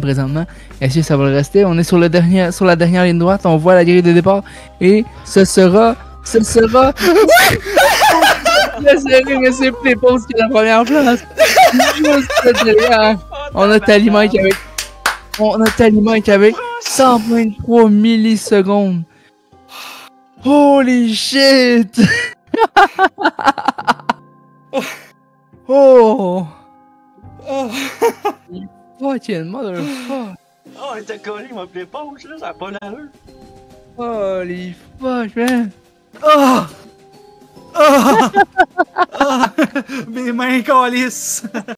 présentement. Est-ce que ça va le rester? On est sur, le dernier, sur la dernière ligne droite, on voit la grille de départ. Et ce sera. Ce sera. Le série, mais c'est plus que la première place. On a Mike avec. On a Mike avec 123 millisecondes. Holy shit! oh! Oh, Fucking motherfucker! oh il t'a collé, il m'a appelé pause, là, ça a pas l'allure. Holy fuck, man! Ah! Ah! Ah! Mes mains calisses!